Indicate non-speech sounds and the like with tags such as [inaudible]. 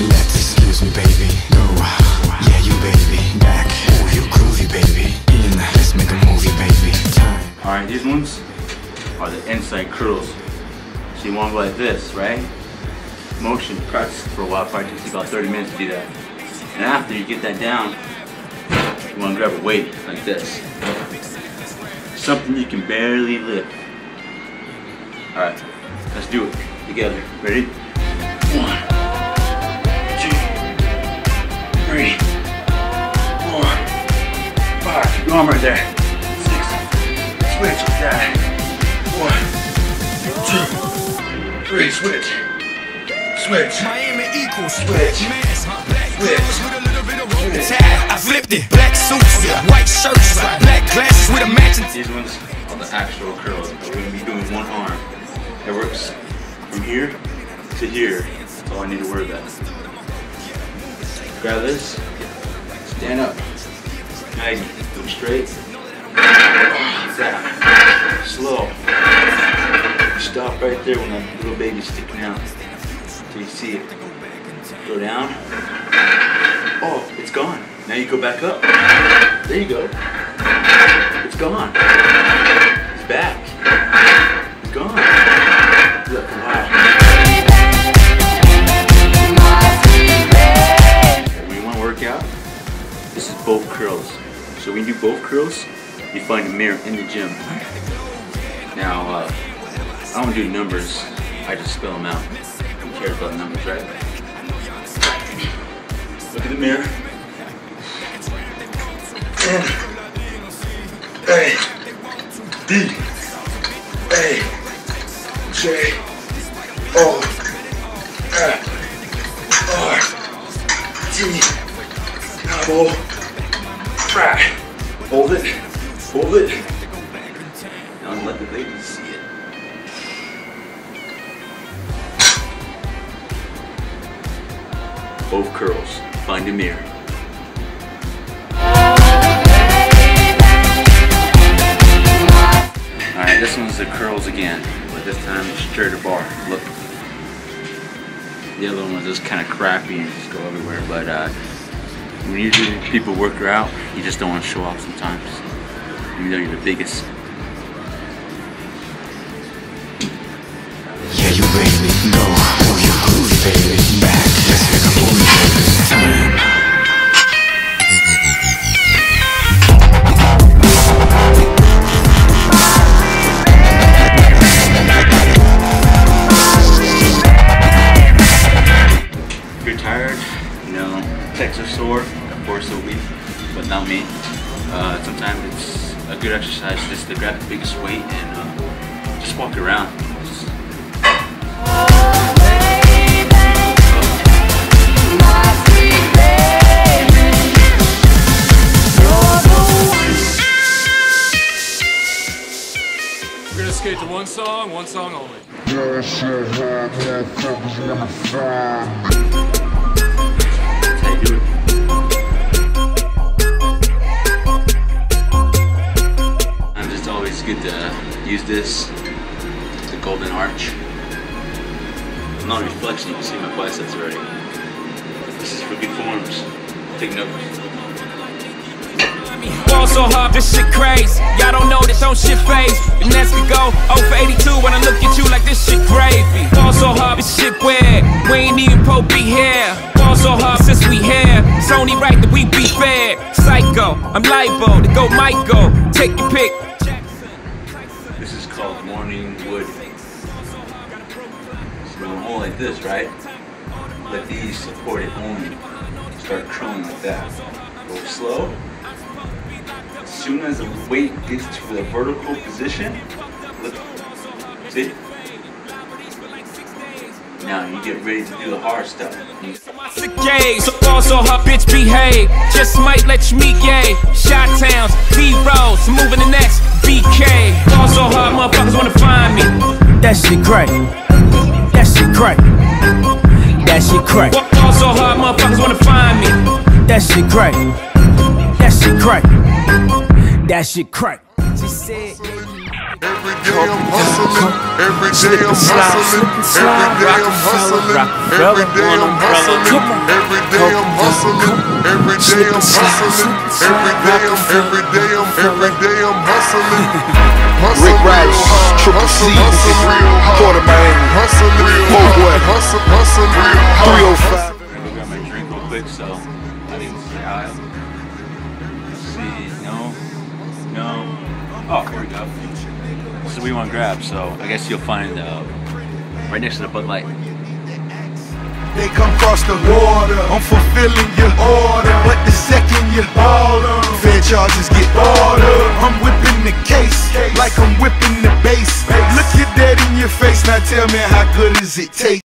Excuse me, baby. No, yeah, you baby. Back, you groovy, baby. In, let's make a movie, baby. Time. Alright, these ones are the inside curls. So you want to go like this, right? Motion, practice for a while, probably takes about 30 minutes to do that. And after you get that down, you want to grab a weight like this. Something you can barely lift. Alright, let's do it together. Ready? One, three, four, five. Keep your arm right there. Six. Switch like that. One, two, three. Switch. Switch. Miami equals Switch. Switch. clothes with a little bit of roll tide. I flipped it, black suits, white shirts, black glasses with a matching. These ones are the actual curls. We're gonna be doing one arm. It works from here to here. That's all I need to worry about. Grab this. Stand up. Maggie, look straight. Slow. Stop right there when that little baby's sticking out. Till you see it. Go down. Oh, it's gone. Now you go back up. There you go. It's gone. It's back. Both curls, you find a mirror in the gym. Now, uh, I don't do numbers. I just spell them out. Who cares about numbers, right? Look at the mirror. A D A J O F R T double try. Hold it. Hold it. Now let the ladies see it. Both curls. Find a mirror. Alright, this one's the curls again, but this time it's straighter bar. Look. The other one was just kind of crappy and just go everywhere, but uh, when usually people work her out, you just don't want to show off sometimes. Even though you're the biggest. Are sore, of course they'll but not me. Uh, sometimes it's a good exercise just to grab the biggest weight and uh, just walk around. We're gonna skate to one song, one song only. Use this, the golden arch. I'm not reflection, you can see my biceps already. This is for good forms. Take notes. Ball so hard, this shit crazy. Y'all don't know this, don't shit phase. And as we go, 0 for 82 when I look at you like this shit gravy. Ball so hard, this shit weird. We ain't even po be here. Ball so hard since we here. It's only right that we be fair. Psycho, I'm libo to go Michael. Take your pick. Like this, right? Let these support it only. Start curling like that. Go slow. As soon as the weight gets to the vertical position, look. See? Now you get ready to do the hard stuff. You- Gay, so ball so bitch behave. Just might let you meet gay. Shot towns, B rolls, moving the next BK. Ball so hard, motherfuckers wanna find me. That shit crack. That shit crack. That shit so hard, motherfuckers wanna find me. That shit crack. That shit crack. That shit crack. She said, Every day I'm hustling. Every day I'm and slide, hustling. slip and slide. Every day I'm hustling. Every day I'm hustling. Come on. Every day I'm hustling. Every day Slip I'm and slide, hustling. slip and slide. Every day I'm every day I'm every day I'm hustling. [laughs] Hustle Rick real Ross, hard. Triple Hustle, C, so I didn't see. Let's see, no, no. Oh, here we go. So we want grab, so I guess you'll find uh, right next to the Bud Light. They come cross the border. I'm fulfilling your order. But the second you order, fair charges get order. I'm whipping the case like I'm whipping the bass. Look your dead in your face. Now tell me how good is it taste?